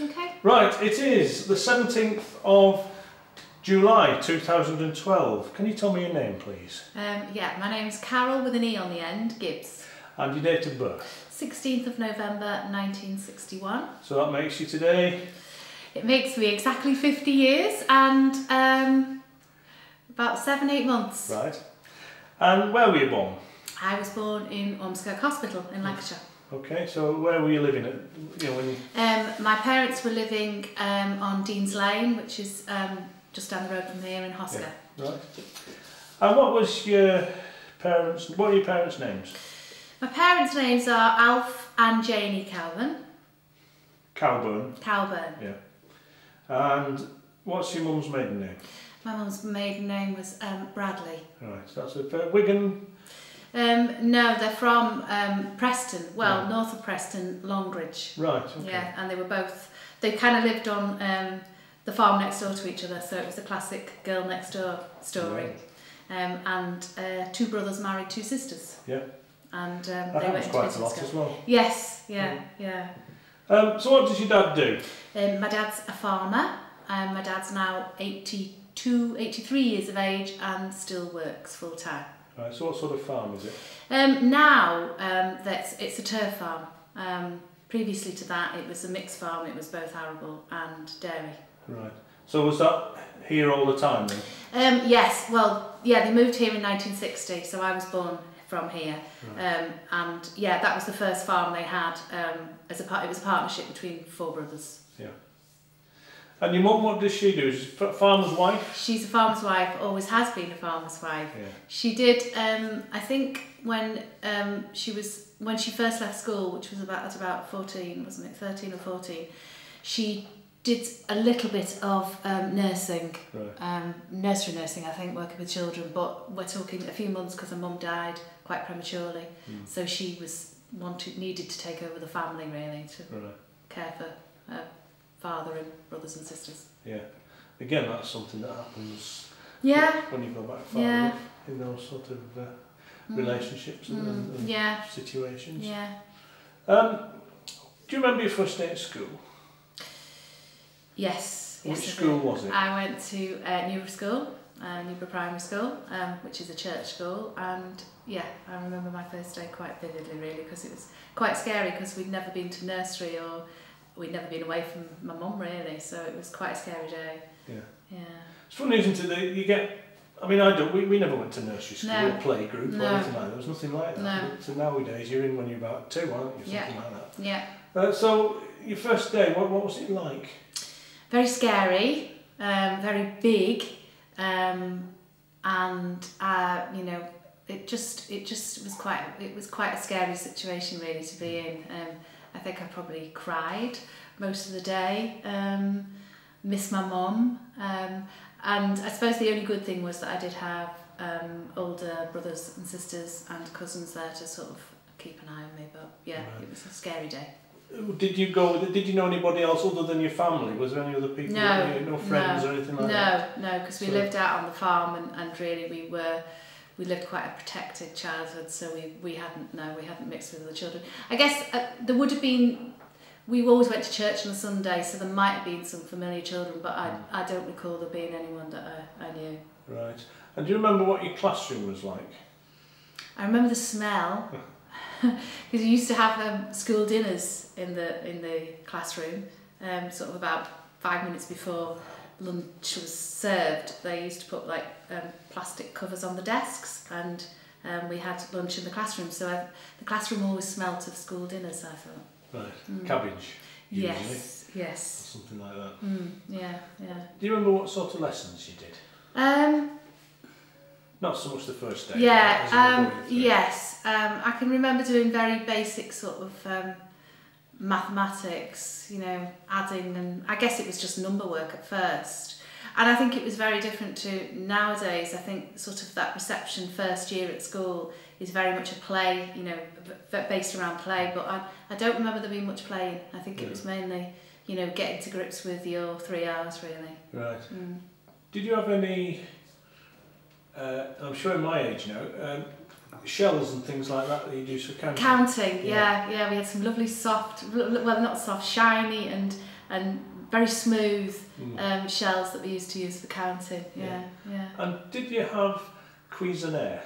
Okay. Right, it is the 17th of July 2012. Can you tell me your name, please? Um, yeah, my name's Carole with an E on the end, Gibbs. And your date of birth. 16th of November 1961. So that makes you today. It makes me exactly 50 years and um, about seven, eight months. Right. And where were you born? I was born in Ormskirk Hospital in Lancashire. Okay, so where were you living at? You know, when you... Um, my parents were living um, on Dean's Lane, which is um, just down the road from here in Hoscar. Yeah, right. And what was your parents? What are your parents' names? My parents' names are Alf and Janie Calvin. Calburn. Calburn. Yeah. And what's your mum's maiden name? My mum's maiden name was um, Bradley. Right, so that's a Wigan. Um, no, they're from um, Preston. Well, Right. north of Preston, Longridge. Right. Okay. Yeah, and they were both. They kind of lived on um, the farm next door to each other, so it was a classic girl next door story. Right. Um, and uh, two brothers married two sisters. Yeah. And um, they went quite a lot as well. Yes, yeah, yeah. Um, so what does your dad do? Um, my dad's a farmer. Um, my dad's now 82, 83 years of age and still works full time. Right, so what sort of farm is it? Um, now um, that's it's a turf farm. Um, previously to that, it was a mixed farm. It was both arable and dairy. Right. So was that here all the time then? Um, yes, well, yeah, they moved here in 1960, so I was born from here. Um, and yeah, that was the first farm they had. Um, as a part, it was a partnership between four brothers. Yeah. And your mum, what does she do? She's a farmer's wife? She's a farmer's wife, always has been a farmer's wife. Yeah. She did, um, I think, when um, she was when she first left school, which was about at about fourteen, wasn't it, thirteen or fourteen, she did a little bit of um, nursing, Right. um, nursery nursing, I think, working with children. But we're talking a few months because her mum died quite prematurely, so she was wanted needed to take over the family really to Right. care for her father and brothers and sisters. Yeah. Again, that's something that happens Yeah. when you go back far Yeah. enough in those sort of uh, relationships and, and, and Yeah. situations. Yeah. Um, do you remember your first day at school? Yes. Which yes, school was it? I went to uh, Newburgh School, uh, Newburgh Primary School, um, which is a church school, and yeah, I remember my first day quite vividly, really, because it was quite scary because we'd never been to nursery or we'd never been away from my mum, really, so it was quite a scary day. Yeah. Yeah. It's funny, isn't it? That you get. I mean, I don't. We, we never went to nursery school, No. or play group, or anything like that. There was nothing like that. No. So nowadays, you're in when you're about two, aren't you? Something Yeah. like that. Yeah. Uh, so your first day, what, what was it like? very scary, um, very big, um, and uh, you know, it just it just was quite it was quite a scary situation really to be in. Um, I think I probably cried most of the day, um, missed my mom. Um, and I suppose the only good thing was that I did have um, older brothers and sisters and cousins there to sort of keep an eye on me. But yeah, right. it was a scary day. Did you go? Did you know anybody else other than your family? Was there any other people? No, no friends no, or anything like no, that. No, no, because we so. lived out on the farm and, and really we were we lived quite a protected childhood, so we, we hadn't, no, we hadn't mixed with other children. I guess uh, there would have been, we always went to church on a Sunday, so there might have been some familiar children, but I, hmm. I don't recall there being anyone that I, I knew. Right. And do you remember what your classroom was like? I remember the smell. Because we used to have um, school dinners in the in the classroom, um, sort of about five minutes before lunch was served. They used to put like um, plastic covers on the desks, and um, we had lunch in the classroom. So I, the classroom always smelt of school dinners. I thought. Right. Cabbage. Usually. Mm. Yes. Yes. Something like that. Mm, yeah. Yeah. Do you remember what sort of lessons you did? Um, Not so much the first day. Yeah, but as you were um, yes. Um, I can remember doing very basic sort of um, mathematics, you know, adding, and I guess it was just number work at first. And I think it was very different to nowadays. I think sort of that reception first year at school is very much a play, you know, based around play. But I, I don't remember there being much playing. I think it was mainly, you know, getting to grips with your three Rs really. Right. Mm. Did you have any? Uh, I'm sure in my age now, um, shells and things like that that you do for counting. Counting, Yeah. yeah, yeah. We had some lovely soft, well, not soft, shiny and and very smooth Mm. um, shells that we used to use for counting. Yeah, yeah. And did you have Cuisenaire?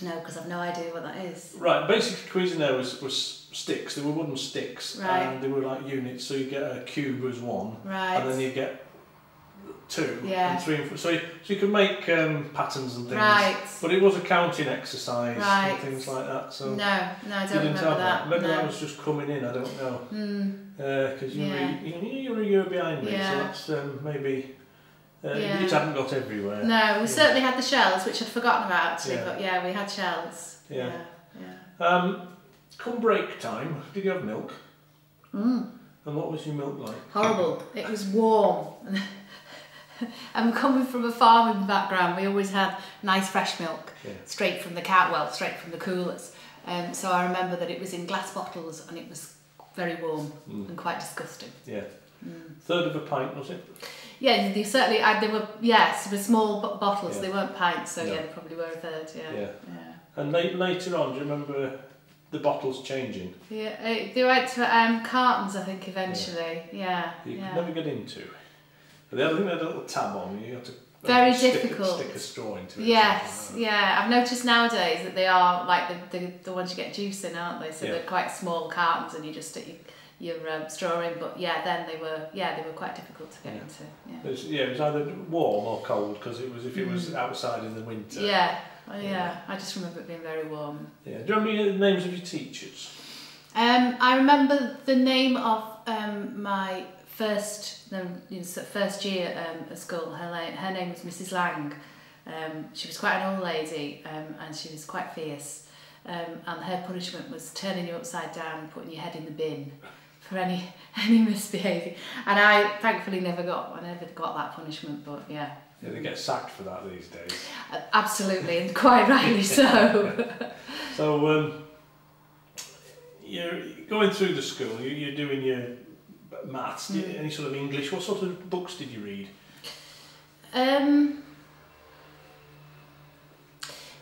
No, because I've no idea what that is. Right, basically Cuisenaire was, was sticks, they were wooden sticks, Right. and they were like units, so you get a cube as one, Right. and then you get two, Yeah. and three, and four. So you, so you could make um, patterns and things. Right. But it was a counting exercise Right. and things like that, so no, no, I don't didn't remember have that. Maybe no. that was just coming in, I don't know. Mm, Because you, Yeah. were, you, you were a year behind me, Yeah. so that's um, maybe. Uh, Yeah. It hadn't got everywhere. no, we certainly had the shells, which I'd forgotten about actually, Yeah. but yeah, we had shells. Yeah. Yeah. yeah. Um, come break time, did you have milk? Mm, And what was your milk like? horrible. It was warm. I'm coming from a farming background. We always had nice fresh milk, Yeah. straight from the cow, well, straight from the coolers. Um, so I remember that it was in glass bottles and it was very warm Mm. and quite disgusting. Yeah. Mm. Third of a pint, was it? Yeah, they certainly. I, they were yes, they were small bo- bottles. Yeah. They weren't pints, so No. yeah, they probably were a third. Yeah, Yeah. yeah. And late, later on, do you remember the bottles changing? Yeah, uh, they went to um, cartons, I think, eventually. Yeah, You yeah. could never get into. But the other thing, they had a little tab on you. Had to Very stick, difficult. Stick a straw into it. Yes, like yeah. I've noticed nowadays that they are like the, the, the ones you get juice in, aren't they? So Yeah. they're quite small cartons, and you just stick your, your um, straw in. But yeah, then they were yeah they were quite difficult to get Yeah. into. Yeah. It was, yeah, it was either warm or cold because it was if it was Mm. outside in the winter. Yeah, well, yeah. Yeah. I just remember it being very warm. Yeah. Do you remember the names of your teachers? Um, I remember the name of um, my first um, you know, first year um, at school. Her, her name was Mrs. Lang. Um, she was quite an old lady um, and she was quite fierce. Um, and her punishment was turning you upside down and putting your head in the bin for any any misbehaviour. And I thankfully never got I never got that punishment. But yeah, Yeah, they get sacked for that these days. a- absolutely and quite rightly so. So um, you're going through the school. You, you're doing your maths. do you- Mm. Any sort of English? What sort of books did you read? Um,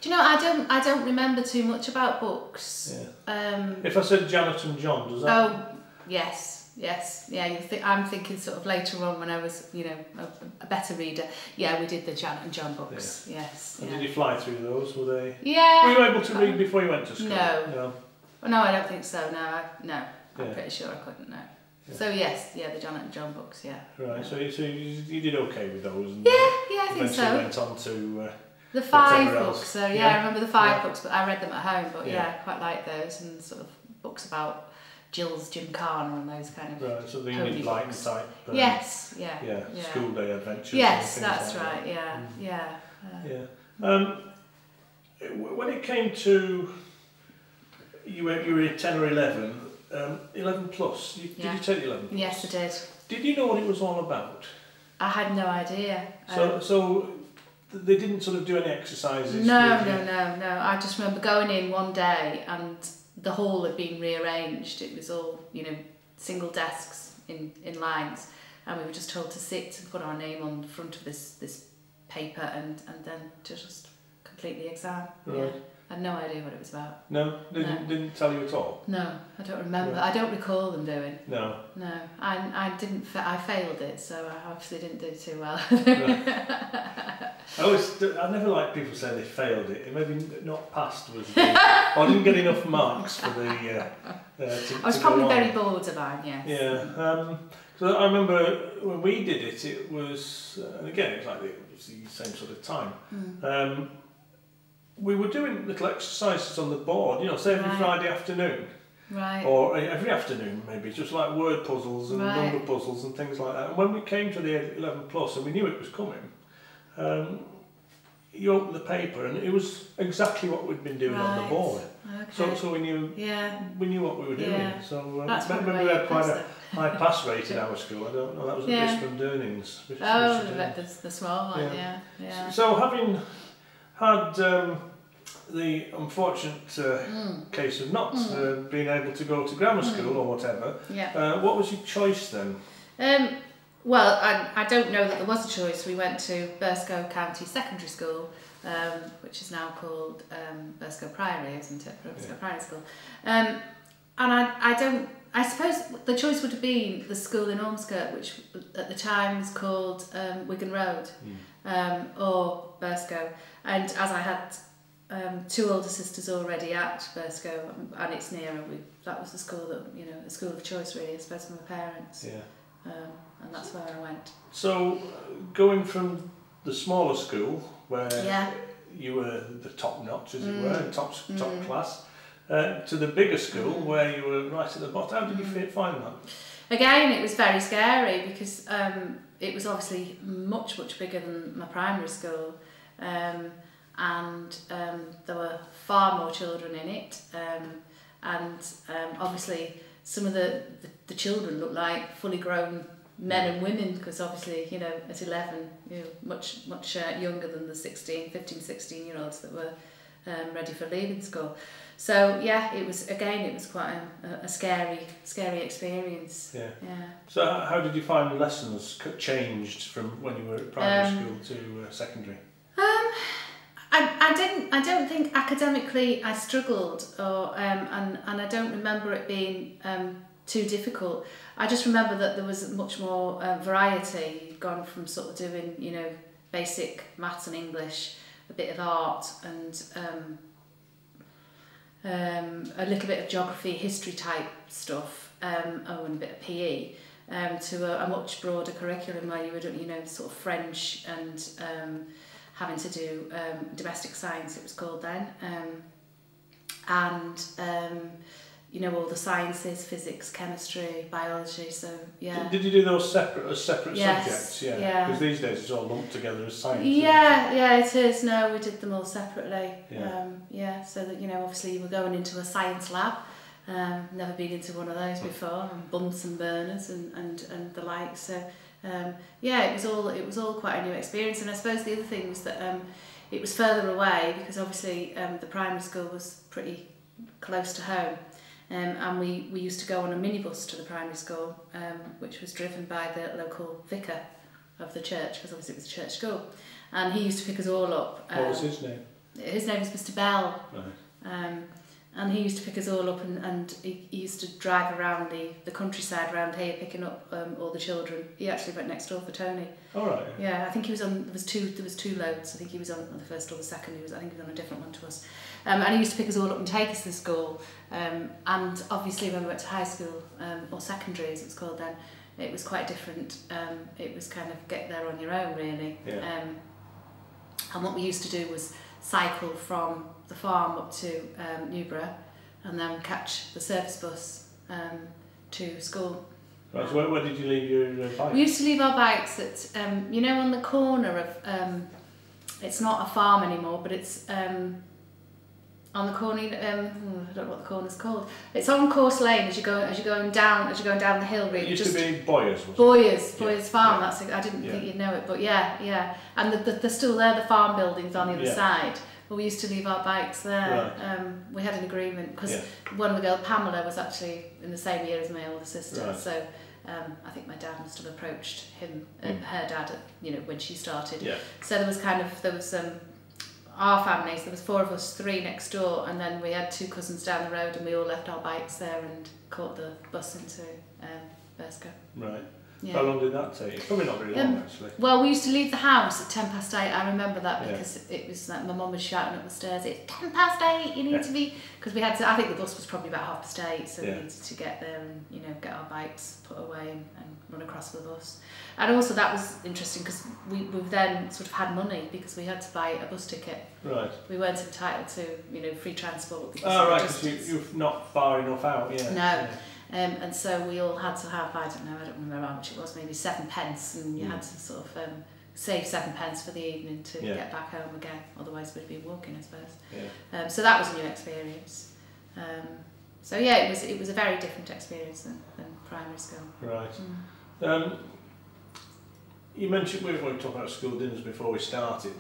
do you know I don't I don't remember too much about books. Yeah. Um, If I said Janet and John, does that? oh yes, yes, yeah. You think I'm thinking sort of later on when I was you know a, a better reader. Yeah, we did the Janet and John books. Yes. And Yeah. did you fly through those? Were they? yeah. Were you able to read before you went to school? No. No. No, I don't think so. No, I, no. I'm pretty sure I couldn't. No. Yeah. So yes, yeah, the Janet and John books. Yeah. Right. So, so you, you did okay with those. And Yeah, yeah, I think so. went on to. Uh, The five books, so yeah, Yeah. I remember the five Yeah. books, but I read them at home. But yeah. Yeah. I quite like those and sort of books about Jill's Gymkhana and those kind of. right. So the Holy Enid Blyton type. um, yes, yeah, Yeah. School day adventures. yes, that's like that. right. Yeah, Mm. yeah. Uh, Yeah. Um, when it came to you were you were ten or eleven, um, eleven plus. You, Yeah. Did you take the eleven? Plus? yes, I did. Did you know what it was all about? I had no idea. So Um, so they didn't sort of do any exercises. no, no, no, no. I just remember going in one day and the hall had been rearranged. It was all you know, single desks in in lines, and we were just told to sit and put our name on the front of this this paper and and then to just complete the exam. Yeah. I had no idea what it was about. No, didn't, No. didn't tell you at all. No, I don't remember. Right. I don't recall them doing. No. No, I I didn't. Fa- I failed it, so I obviously didn't do too well. I always, I never like people saying they failed it. Maybe not passed was the, I didn't get enough marks for the. Uh, uh, to, I was probably very bored very borderline. Yes. Yeah. Um, so I remember when we did it, it was, uh, and again, it was like the, it was the same sort of time. Mm. Um, we were doing little exercises on the board, you know, say every Right. Friday afternoon, Right. or every afternoon maybe, just like word puzzles and Right. number puzzles and things like that. And when we came to the 11 plus and we knew it was coming, um, you opened the paper and it was exactly what we'd been doing on the board. Okay. So, so we knew yeah. we knew what we were doing. Yeah. So um, That's probably we had quite a high pass rate in our school. I don't know. That was at Yeah. Earnings. Which, Oh, the, uh, the, small one. Yeah. Yeah. Yeah. So having had um, the unfortunate uh, Mm. case of not Mm. uh, being able to go to grammar school Mm. or whatever, Yeah. uh, what was your choice then? Um, well, I, I don't know that there was a choice. We went to Burscough County Secondary School, um, which is now called um, Priory, isn't it? Burscough Yeah. Priory School. Um, and I, I don't, I suppose the choice would have been the school in Ormskirk, which at the time was called um, Wigan Road, um, or Burscough. And as I had um, two older sisters already at Glasgow, and it's near, and we, that was the school that, you know, the school of choice really, I suppose, for my parents. Yeah. Um, and that's where I went. So, uh, going from the smaller school, where yeah. you were the top notch, as mm. it were, top, top mm. class, uh, to the bigger school mm. where you were right at the bottom. How did you mm. you find that? Again, it was very scary because um, it was obviously much, much bigger than my primary school. Um, and um, there were far more children in it. Um, and um, obviously, some of the, the, the children looked like fully grown men and women because obviously, you know, at 11, you know, much, much uh, younger than the 16, 15, 16 year olds that were um, ready for leaving school. So yeah, it was again, it was quite a, a scary, scary experience. Yeah. Yeah. So, how, did you find lessons changed from when you were at primary Um, school to uh, secondary? Um, I, I didn't. I don't think academically I struggled, or um, and and I don't remember it being um, too difficult. I just remember that there was much more uh, variety. You'd gone from sort of doing you know basic maths and English, a bit of art, and um, um, a little bit of geography, history type stuff, um, oh, and a bit of PE. Um, to a, a much broader curriculum where you would, you know, sort of French and um, having to do um, domestic science, it was called then, um, and um, you know all the sciences, physics, chemistry, biology. So yeah, Did you do those separate as separate Yes, subjects? Yeah. yeah. Because these days it's all lumped together as science. isn't it? yeah, yeah, it is. No, we did them all separately. Yeah. Um, yeah, so that you know, obviously, you were going into a science lab. Um, never been into one of those before, and Bunsen burners and, and, and the like. So um, yeah, it was all it was all quite a new experience. And I suppose the other thing was that um, it was further away because obviously um, the primary school was pretty close to home. Um, and we, we used to go on a minibus to the primary school, um, which was driven by the local vicar of the church, because obviously it was a church school. And he used to pick us all up. What was um, his name? his name was Mr. Bell. Right. And he used to pick us all up and, and he, he used to drive around the, the countryside around here picking up um, all the children. He actually went next door for Tony. All right. Yeah, I think he was on. There was two. There was two loads. I think he was on, on the first or the second. He was. I think he was on a different one to us. Um, and he used to pick us all up and take us to school. Um, and obviously, when we went to high school um, or secondary, as it's called then, it was quite different. Um, it was kind of get there on your own, really. Yeah. Um, and what we used to do was cycle from the farm up to um, Newburgh, and then catch the service bus um, to school. Right. So where, where did you leave your uh, bike? We used to leave our bikes at, um, you know, on the corner of, um, it's not a farm anymore, but it's um, on the corner. Um, hmm, I don't know what the corner's called. It's on Course Lane as you go as you're going down as you're going down the hill. it used just to be Boyers, wasn't Boyers, Yeah, Boyers Farm. yeah. That's it. I didn't Yeah. think you'd know it, but yeah, yeah. And the, the, they're still there. The farm buildings on the other Yeah. side. But we used to leave our bikes there. Right. Um, we had an agreement because Yeah. one of the girls, Pamela, was actually in the same year as my older sister. Right. So um, I think my dad must have approached him, uh, Mm. her dad, at, you know, when she started. Yeah. So there was kind of there was um, our families. There was four of us, three next door, and then we had two cousins down the road, and we all left our bikes there and caught the bus into um, Burscough. Right. Yeah. How long did that take? Probably not very long, Um, actually. Well, we used to leave the house at ten past eight. I remember that Yeah. because it was like my mum was shouting up the stairs. It's ten past eight. You need Yeah. to be because we had to. I think the bus was probably about half past eight, so Yeah. we needed to get there and you know get our bikes put away and, and run across the bus. And also that was interesting because we we then sort of had money because we had to buy a bus ticket. Right. We weren't entitled to you know free transport Oh, right, because you, you're not far enough out, yeah. No. Um, and so we all had to have, I don't know, I don't remember how much it was, maybe seven pence, and you Mm. had to sort of um, save seven pence for the evening to Yeah. get back home again. Otherwise, we'd be walking, I suppose. Yeah. Um, so that was a new experience. Um, so yeah, it was it was a very different experience than, than primary school. Right. Mm. Um, you mentioned we were talking about school dinners before we started.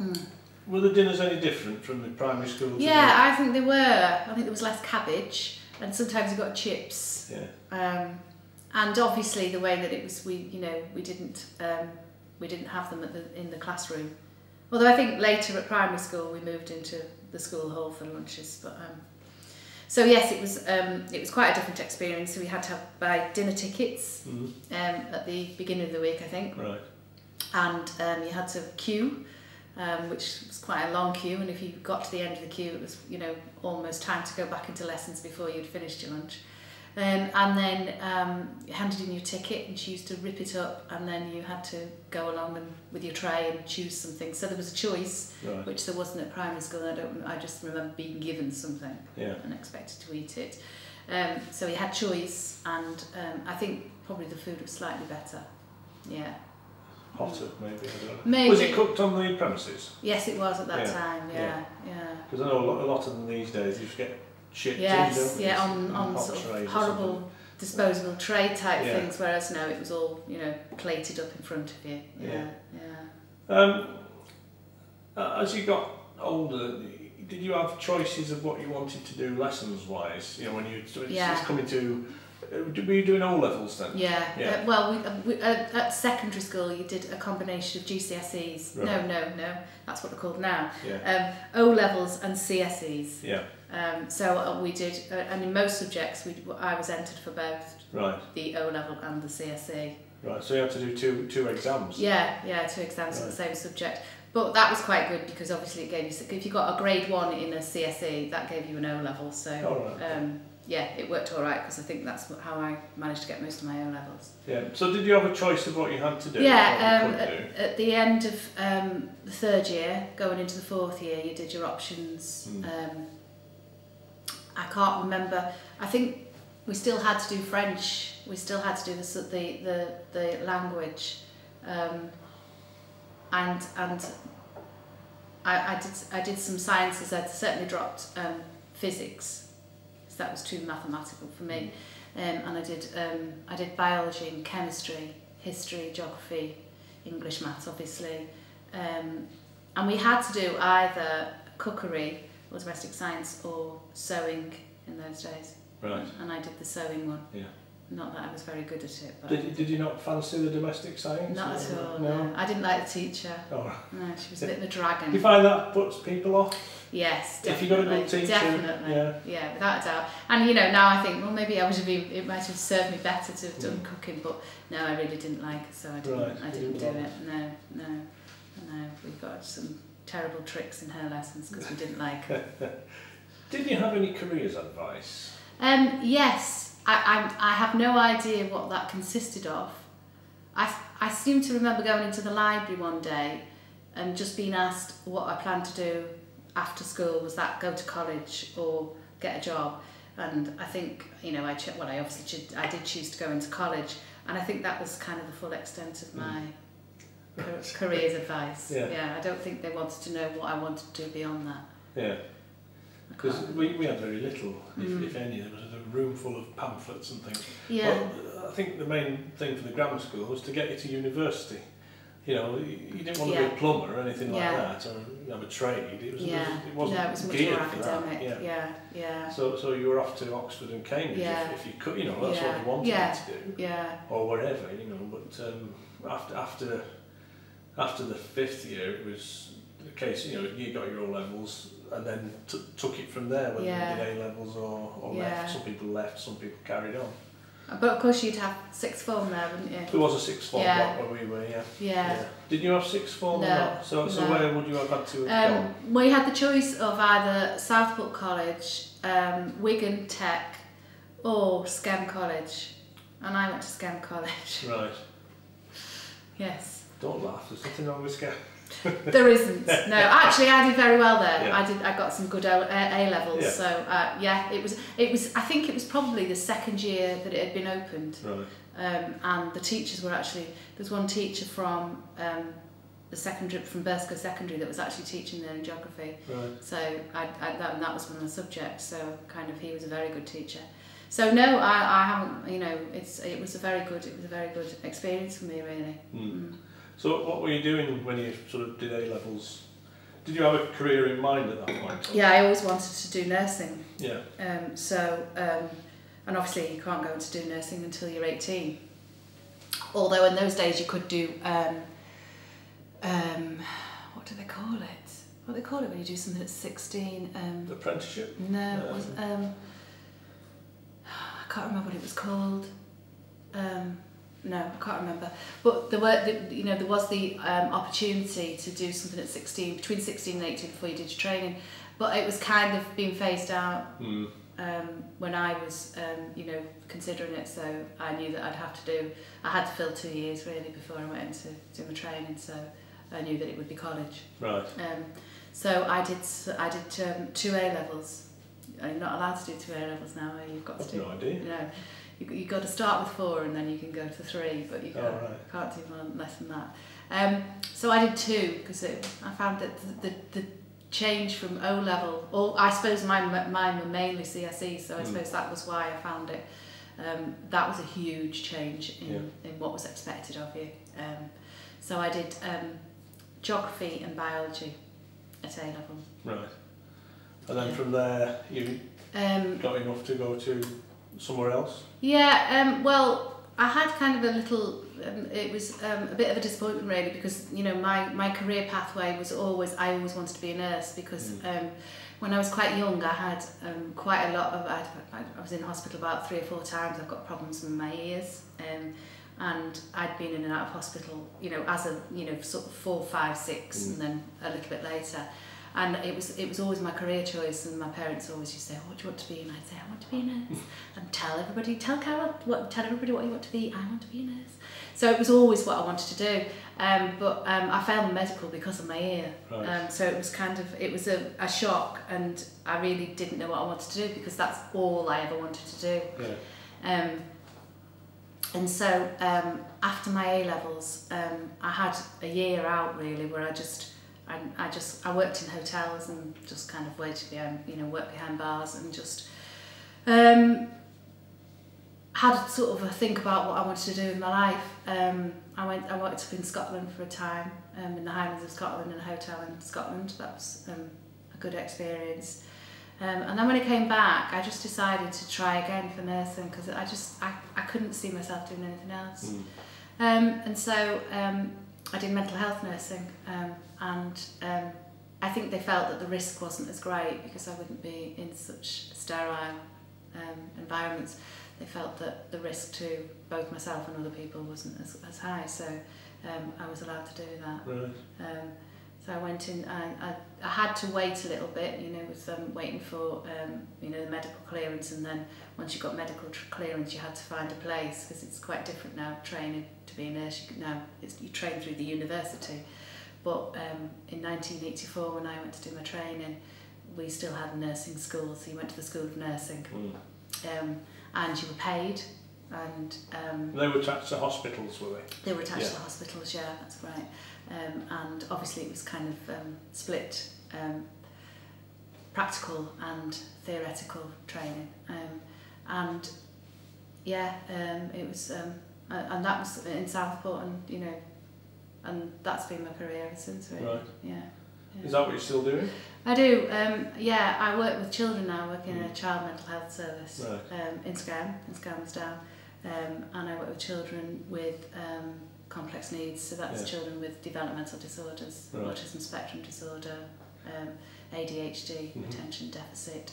Mm. Were the dinners any different from the primary school? Yeah, I think they were. I think there was less cabbage, and sometimes we got chips. Yeah. Um, and obviously the way that it was, we you know we didn't um, we didn't have them at the, in the classroom. Although I think later at primary school we moved into the school hall for lunches. But um, so yes, it was um, it was quite a different experience. So we had to have, buy dinner tickets Mm. um, at the beginning of the week, I think, Right. and um, you had to queue, um, which was quite a long queue. And if you got to the end of the queue, it was you know almost time to go back into lessons before you'd finished your lunch. Um, and then um, handed in your ticket and she used to rip it up and then you had to go along and, with your tray and choose something. So there was a choice, right. which there wasn't at primary school. And I don't. I just remember being given something yeah. and expected to eat it. Um, so we had choice and um, I think probably the food was slightly better. Yeah. Hotter, maybe. I don't know. Maybe. Was it cooked on the premises? Yes, it was at that Yeah, time. Yeah, yeah. Because I know a lot, a lot of them these days you just get shipped Yes, in, don't you? yeah, on, on sort of horrible disposable tray type Yeah. things, whereas now it was all you know plated up in front of you. Yeah, Yeah. yeah. Um, as you got older, did you have choices of what you wanted to do lessons wise? You know, when you so it's, Yeah. it's coming to, were you doing O levels then? Yeah. Yeah. Uh, well, we, uh, we, uh, at secondary school, you did a combination of GCSEs. No, Right. no, no. That's what they're called now. Yeah. Um, O levels and CSEs. Yeah. Um, so uh, we did, uh, and in most subjects, we, I was entered for both Right. the O level and the CSE. Right. So you had to do two two exams. Yeah, yeah, two exams in the same subject. But that was quite good because obviously it gave you, if you got a grade one in a CSE, that gave you an O level. So right. um, yeah, it worked all right because I think that's how I managed to get most of my O levels. Yeah. So did you have a choice of what you had to do? Yeah, um, at, do? at the end of um, the third year, going into the fourth year, you did your options. Hmm. Um, I can't remember. I think we still had to do French. We still had to do the the the, the language, um, and and I, I did I did some sciences. I'd certainly dropped um, physics, So that was too mathematical for me. Mm. Um, and I did, um, I did biology and chemistry, history, geography, English maths obviously. Um, and we had to do either cookery or domestic science or sewing in those days. Right. And I did the sewing one. Yeah. Not that I was very good at it, but Did, did you not fancy the domestic science? not at all. No. No. I didn't like the teacher. Oh. No, she was a bit of a Do you find that puts people off? Yes, If definitely. you got a good teacher, definitely. yeah. yeah, without a doubt. And you know, now I think, well, maybe I would have been. It might have served me better to have done cooking, but no, I really didn't like it, so I didn't. Right, I didn't do it. No, no, no. We got some terrible tricks in her lessons because we didn't like her. Did you have any careers advice? Um, yes, I, I, I have no idea what that consisted of. I, I seem to remember going into the library one day and just being asked what I planned to do after school. Was that go to college or get a job? And I think, you know, I well, I obviously ch- I did choose to go into college, and I think that was kind of the full extent of my ca- careers advice. Yeah. yeah, I don't think they wanted to know what I wanted to do beyond that. Yeah. Because we, we had very little, if, Mm. if any. There was a room full of pamphlets and things. Yeah. Well, I think the main thing for the grammar school was to get you to university. You know, you didn't want to be a plumber or anything like that, or have a trade. It was, yeah. it wasn't no, it was much more academic. Yeah. yeah, yeah. So, so you were off to Oxford and Cambridge Yeah. if, if you could, you know, that's Yeah. what you wanted Yeah. to do, Yeah, or wherever, you know. But um, after after after the fifth year, it was the case. You know, you got your O levels and then took it from there, whether Yeah. you did A levels or, or Yeah. left. Some people left, some people carried on. but of course you'd have sixth form there, wouldn't you? There was a sixth form Yeah. block where we were, yeah. Yeah. Did you have sixth form or No, not? So, so no. where would you have had to have gone? Um, we had the choice of either Southport College, um, Wigan Tech, or Skem College, and I went to Skem College. Right. yes, Don't laugh. There's nothing wrong with Skem. There isn't. No, actually, I did very well there. Yeah. I did. I got some good A, A levels. Yeah. So uh, yeah, it was. It was. I think it was probably the second year that it had been opened. Right. um, and the teachers were actually there's one teacher from um, the secondary from Burscough Secondary that was actually teaching there in geography. Right. So I, I that, that was one of the subjects. So kind of he was a very good teacher. So no, I, I haven't. You know, it's it was a very good it was a very good experience for me really. Mm. So what were you doing when you sort of did A levels? Did you have a career in mind at that point? Yeah, I always wanted to do nursing. Yeah. Um, so, um, and obviously you can't go into do nursing until you're 18. Although in those days you could do, um, um, what do they call it? What do they call it when you do something at 16? Um, Apprenticeship. no, it was, um, I can't remember what it was called. No, I can't remember. But there were, the, you know, there was the um, opportunity to do something at 16, between 16 and 18 before you did your training. But it was kind of being phased out Mm. um, when I was, um, you know, considering it. So I knew that I'd have to do, I had to fill two years really before I went into do my training. So I knew that it would be college. Right. Um, so I did, I did um, two A levels. You're not allowed to do two A levels now. are you? You've got to do. no idea. You know, you you got to start with four and then you can go to three, but you Oh, can't, right. can't do more, less than that. Um, so I did two because I found that the, the, the change from O level, or I suppose mine, mine were mainly CSE, so I Mm. suppose that was why I found it. Um, that was a huge change in, Yeah. in what was expected of you. Um, so I did um, geography and biology at A level. Right. And then Yeah. from there, you Um, got enough to go to somewhere else? Yeah, um, well, I had kind of a little, um, it was um, a bit of a disappointment really because, you know, my, my career pathway was always, I always wanted to be a nurse because um, when I was quite young I had um, quite a lot of, I, I was in hospital about three or four times, I've got problems with my ears um, and I'd been in and out of hospital, you know, as a, you know, sort of four, five, six Mm. and then a little bit later. And it was it was always my career choice, and my parents always used to say, "What do you want to be?" And I'd say, "I want to be a nurse." and tell everybody, tell Carole, what, tell everybody what you want to be. I want to be a nurse. So it was always what I wanted to do. Um, but um, I failed medical because of my ear. Right. Um, so it was kind of it was a, a shock, and I really didn't know what I wanted to do because that's all I ever wanted to do. Yeah. Um, and so um, after my A levels, um, I had a year out really where I just I, I just I worked in hotels and just kind of waited behind you know worked behind bars and just um, had sort of a think about what I wanted to do in my life. Um, I went I worked up in Scotland for a time um, in the Highlands of Scotland in a hotel in Scotland. That was um, a good experience. Um, and then when I came back, I just decided to try again for nursing because I just I, I couldn't see myself doing anything else. Mm. Um, and so um, I did mental health nursing um, and um, I think they felt that the risk wasn't as great because I wouldn't be in such sterile um, environments. They felt that the risk to both myself and other people wasn't as, as high so um, I was allowed to do that. Right. Um, So I went in and I, I had to wait a little bit, you know, with um, waiting for, um, you know, the medical clearance. And then once you got medical clearance, you had to find a place because it's quite different now, training to be a nurse. You, now it's, you train through the university. But um, in 1984, when I went to do my training, we still had a nursing school. So you went to the School of Nursing. Mm. Um, and you were paid and um, they were attached to hospitals were they they were attached yeah. to hospitals yeah that's right Um, and obviously it was kind of um, split um, practical and theoretical training. Um, and yeah, um, it was, um, and that was in Southport, and you know, and that's been my career ever since, really. Right. Yeah. yeah. Is that what you're still doing? I do. Um, yeah, I work with children now. I work in a child mental health service Right. um, in Skem, in Skelmersdale, um, and I work with children with um, complex needs. So that's Yeah. children with developmental disorders, Right. autism spectrum disorder, um, ADHD, Mhm. attention deficit.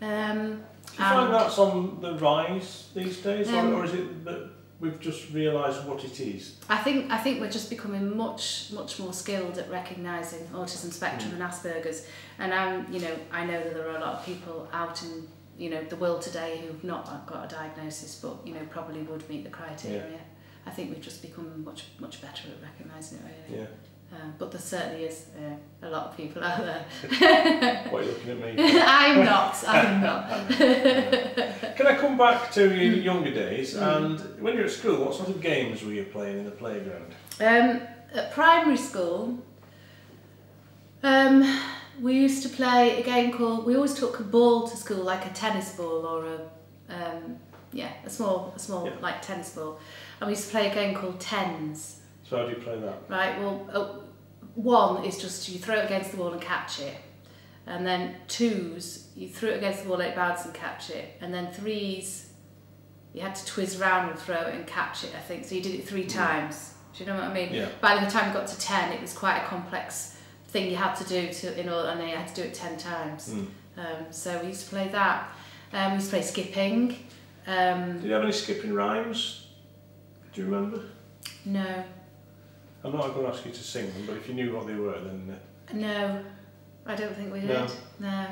Um, Do you find that's on the rise these days, Um, or, or is it that we've just realised what it is? I think I think we're just becoming much much more skilled at recognising autism spectrum and Asperger's, and um, you know I know that there are a lot of people out in you know the world today who've not got a diagnosis, but you know probably would meet the criteria. I think we've just become much much better at recognising it really. Yeah. Um, but there certainly is uh, a lot of people out there. Why are you looking at me? I'm not. I'm not. Can I come back to your younger days? Mm. And when you were at school, what sort of games were you playing in the playground? Um, at primary school, um, we used to play a game called. We always took a ball to school, like a tennis ball or a, um, yeah, a small, a small Yeah. like tennis ball, and we used to play a game called tens. So how do you play that? Right. Well, uh, one is just you throw it against the wall and catch it, and then twos you throw it against the wall, it bounce and catch it, and then threes you had to twist round and throw it and catch it. I think so. You did it three times. Do you know what I mean? Yeah. By the time you got to ten, it was quite a complex thing you had to do to in order, and then you had to do it ten times. Mm. Um, so we used to play that. Um, we used to play skipping. Um, Did you have any skipping rhymes? Do you remember? no, I'm not going to ask you to sing them, but if you knew what they were, then. Uh, no, I don't think we did. No. No,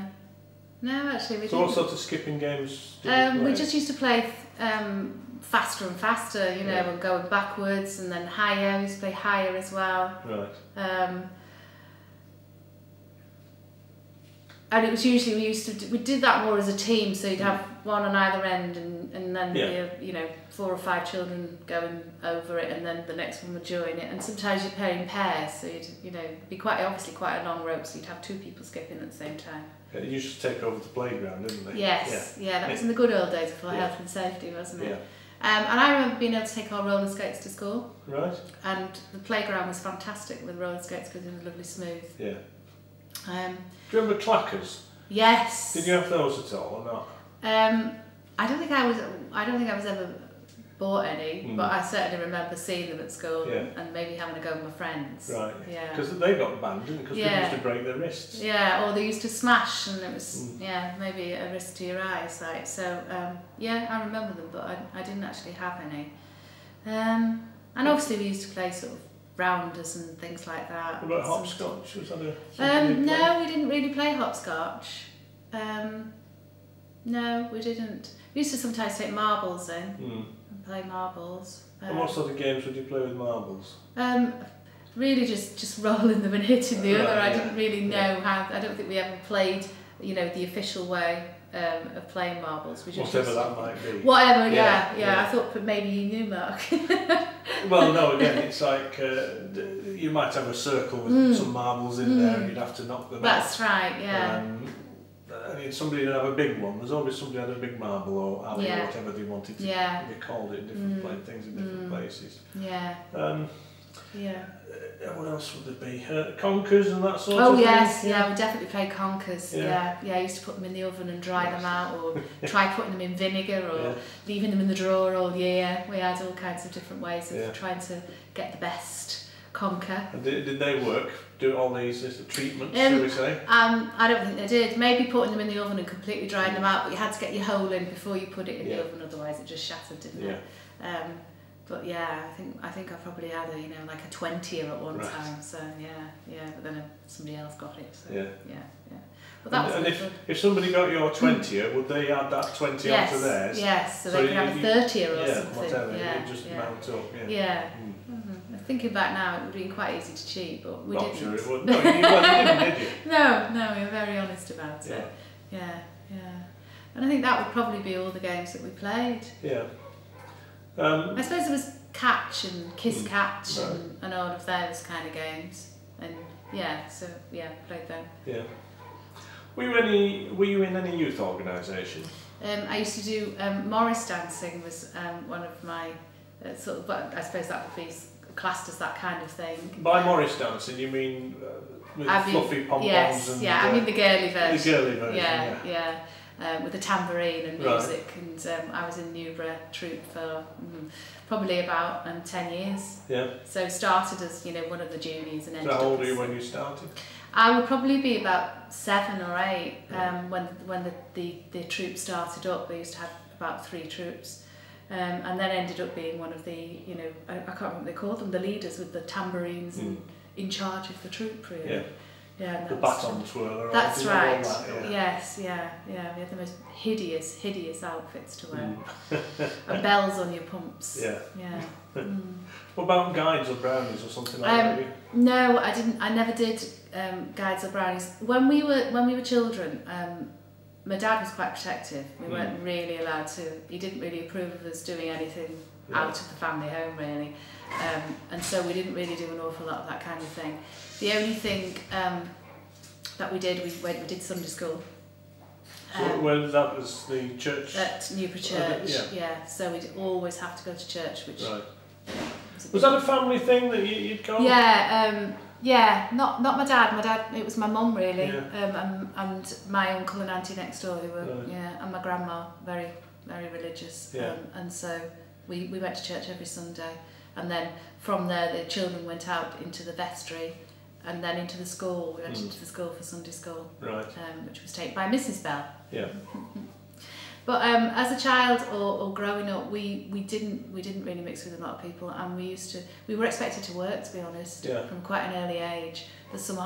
no, actually we so, didn't. sort of skipping games Um, we just used to play um, faster and faster, you know, Yeah. and going backwards, and then higher. We used to play higher as well. Right. Um, and it was usually we used to we did that more as a team, so you'd have one on either end, and, and then Yeah. you know four or five children going over it, and then the next one would join it. And sometimes you'd play in pairs, so you'd you know be quite obviously quite a long rope, so you'd have two people skipping at the same time. They used to take over the playground, didn't they? Yes, yeah, that was in the good old days before Yeah. health and safety, wasn't it? Yeah. Um, and I remember being able to take our roller skates to school. Right? and the playground was fantastic with roller skates because it was lovely smooth. Yeah. Um, Do you remember clackers? yes. Did you have those at all or not? Um, I don't think I was. I don't think I was ever bought any, Mm. but I certainly remember seeing them at school Yeah. and maybe having a go with my friends. Right. Yeah. Because they got banned, didn't? Because Yeah. they used to break their wrists. Yeah, or they used to smash, and it was Mm. yeah maybe a risk to your eyesight. So um, yeah, I remember them, but I, I didn't actually have any. Um, and obviously we used to play sort of rounders and things like that. What about hopscotch? Was that a Um, no, we didn't really play hopscotch. Um, no, we didn't. We used to sometimes take marbles in Hmm. and play marbles. And Um, what sort of games would you play with marbles? um, really just just rolling them and hitting the other. I yeah. didn't really know Yeah. how. I don't think we ever played, you know, the official way um, of playing marbles. Just Whatever used- that might be. Whatever, yeah, Yeah, yeah, yeah. I thought but maybe you knew, Mark. Well, no, again, it's like uh, you might have a circle with Mm. some marbles in there and you'd have to knock them That's right, yeah. Um, I mean, somebody would have a big one. There's always somebody had a big marble or alley Yeah. or whatever they wanted to. Yeah. They called it different Mm. things in different Mm. places. yeah, Um, Yeah. Uh, what else would there be? Uh, conkers and that sort oh, of yes, thing? Oh yes, yeah, we definitely played conkers. Yeah. yeah, yeah. I used to put them in the oven and dry yes. them out, or try putting them in vinegar, or yeah. leaving them in the drawer all year. We had all kinds of different ways of yeah. trying to get the best conker. And did, did they work? Do all these treatments, um, shall we say? Um, I don't think they did. Maybe putting them in the oven and completely drying them out, but you had to get your hole in before you put it in yeah. the oven, otherwise it just shattered, didn't yeah. it? Um, but yeah, I think I think I probably had a you know like a twenty at one Right. time. So yeah, yeah. But then uh, somebody else got it. So Yeah. yeah, yeah. But that was and if, if somebody got your 20 would they add that 20 yes, onto theirs? Yes, so, So they could have a you- thirty or yeah, something. whatever. Yeah, it just yeah. mount up. Yeah. Yeah. Mm. Mhm. Thinking back now, it would be quite easy to cheat, but we Not didn't. sure it would. No, you, well, you didn't, did you? No, no, we were very honest about Yeah. it. Yeah, yeah. And I think that would probably be all the games that we played. Yeah. Um, I suppose there was catch and kiss Mm, catch right. and, and all of those kind of games. And yeah, so yeah, played them. yeah. Were you any? Were you in any youth organisation? Um, I used to do um, Morris dancing was um, one of my uh, sort of, but I suppose that would be classed as that kind of thing. By Um, Morris dancing, you mean uh, with I mean, fluffy pom poms Yes, and yeah, I uh, mean the girly version. the girly version? yeah, yeah. Um, with the tambourine and Right. music, and um, I was in Newburgh troupe for mm, probably about um, ten years. Yeah. So started as you know one of the juniors and So ended how old were you when you started? I would probably be about seven or eight Yeah. um, when when the, the, the troop started up. They used to have about three troops. Um, and then ended up being one of the, you know, I, I can't remember what they called them, the leaders with the tambourines and in charge of the troop, really. Hmm. Yeah. Yeah, The baton twirler. That's right. that, yeah. Yes, yeah, yeah. We had the most hideous, hideous outfits to wear. Mm. and bells on your pumps. Yeah. Yeah. Mm. What about guides or brownies or something like Um, that? No, I didn't. I never did um, guides or brownies. When we were when we were children, um, my dad was quite protective. We Mm. weren't really allowed to. He didn't really approve of us doing anything Yeah. out of the family home, really. Um, and so we didn't really do an awful lot of that kind of thing. The only thing um, that we did, we went, we did Sunday school. So Um, well, that was the church. at Newburgh Oh, Church, yeah. yeah. So we'd always have to go to church, which right. was Was that a family thing that you, you'd go? Yeah, um, yeah, not not my dad. My dad, it was my mum really, Yeah. um, and, and my uncle and auntie next door who were, Right. yeah, and my grandma, very very religious. Yeah. Um, and so we, we went to church every Sunday. And then from there, the children went out into the vestry and then into the school. We went mm. into the school for Sunday school, right. um, which was taken by Mrs. Bell. Yeah. But um, as a child or, or growing up, we, we didn't we didn't really mix with a lot of people, and we used to we were expected to work to be honest yeah. from quite an early age. There's some